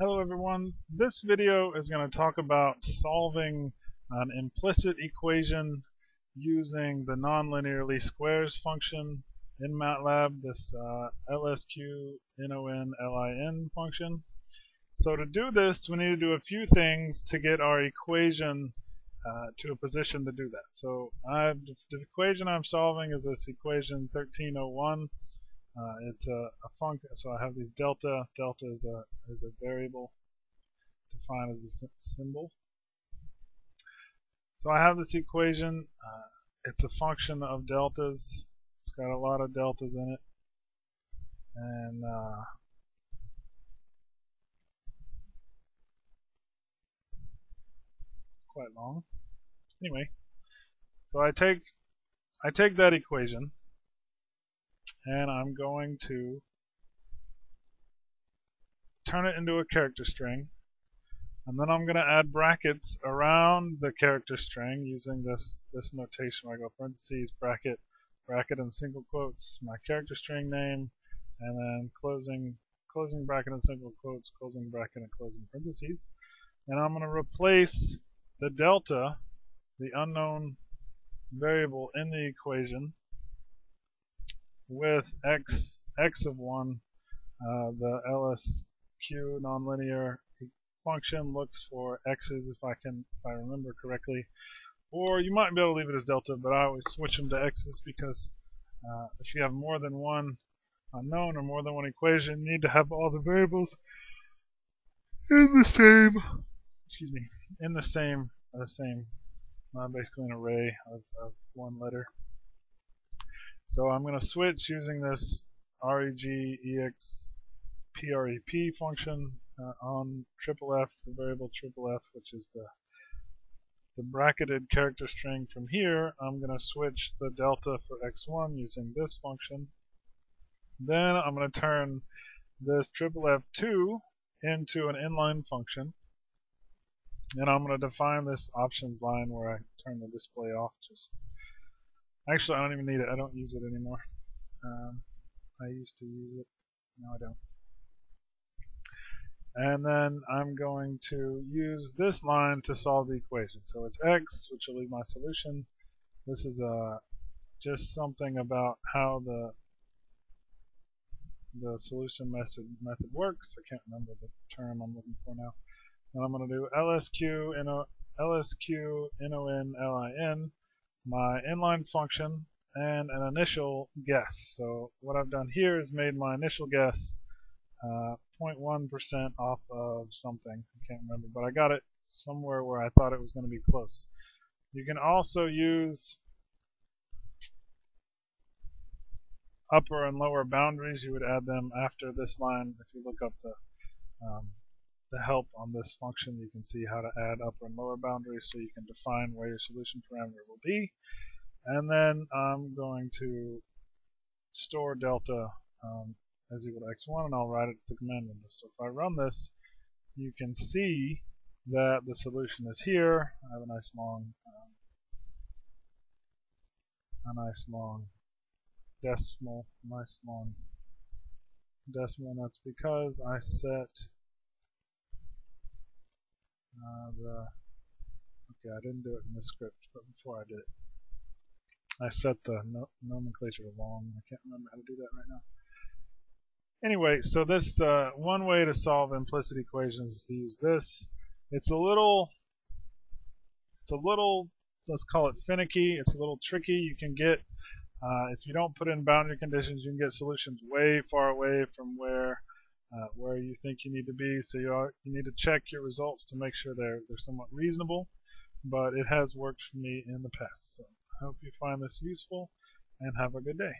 Hello everyone. This video is going to talk about solving an implicit equation using the nonlinear least squares function in MATLAB, this uh, LSQNONLIN function. So to do this, we need to do a few things to get our equation uh, to a position to do that. So I've, the equation I'm solving is this equation 1301 uh, it's a, a function, so I have these delta. Delta is a is a variable defined as a symbol. So I have this equation. Uh, it's a function of deltas. It's got a lot of deltas in it, and uh, it's quite long. Anyway, so I take I take that equation and I'm going to turn it into a character string. And then I'm going to add brackets around the character string using this this notation. I go parentheses bracket bracket and single quotes my character string name and then closing closing bracket and single quotes closing bracket and closing parentheses. And I'm going to replace the delta the unknown variable in the equation with x x of 1, uh, the LSQ nonlinear function looks for x's if I can if I remember correctly. Or you might be able to leave it as delta, but I always switch them to x's because uh, if you have more than one unknown or more than one equation, you need to have all the variables in the same excuse me in the same the same uh, basically an array of, of one letter. So I'm going to switch using this regex prep function uh, on triple f, the variable triple f, which is the the bracketed character string from here. I'm going to switch the delta for x1 using this function. Then I'm going to turn this triple f2 into an inline function. And I'm going to define this options line where I turn the display off just Actually, I don't even need it. I don't use it anymore. Um, I used to use it. No, I don't. And then I'm going to use this line to solve the equation. So it's x, which will be my solution. This is uh, just something about how the the solution method method works. I can't remember the term I'm looking for now. And I'm going to do LSQ, LSQ, NON, my inline function and an initial guess. So what I've done here is made my initial guess 0.1% uh, off of something. I can't remember, but I got it somewhere where I thought it was going to be close. You can also use upper and lower boundaries. You would add them after this line. If you look up the um, the help on this function, you can see how to add upper and lower boundaries so you can define where your solution parameter will be. And then I'm going to store delta um, as equal to x1 and I'll write it to the command window. So if I run this, you can see that the solution is here. I have a nice long um, a nice long decimal, nice long decimal, and that's because I set uh, the okay, I didn't do it in this script, but before I did it, I set the no nomenclature wrong. I can't remember how to do that right now. Anyway, so this uh, one way to solve implicit equations is to use this. It's a little, it's a little, let's call it finicky. It's a little tricky. You can get, uh, if you don't put in boundary conditions, you can get solutions way far away from where uh, where you think you need to be. So you, are, you need to check your results to make sure they're, they're somewhat reasonable. But it has worked for me in the past. So I hope you find this useful and have a good day.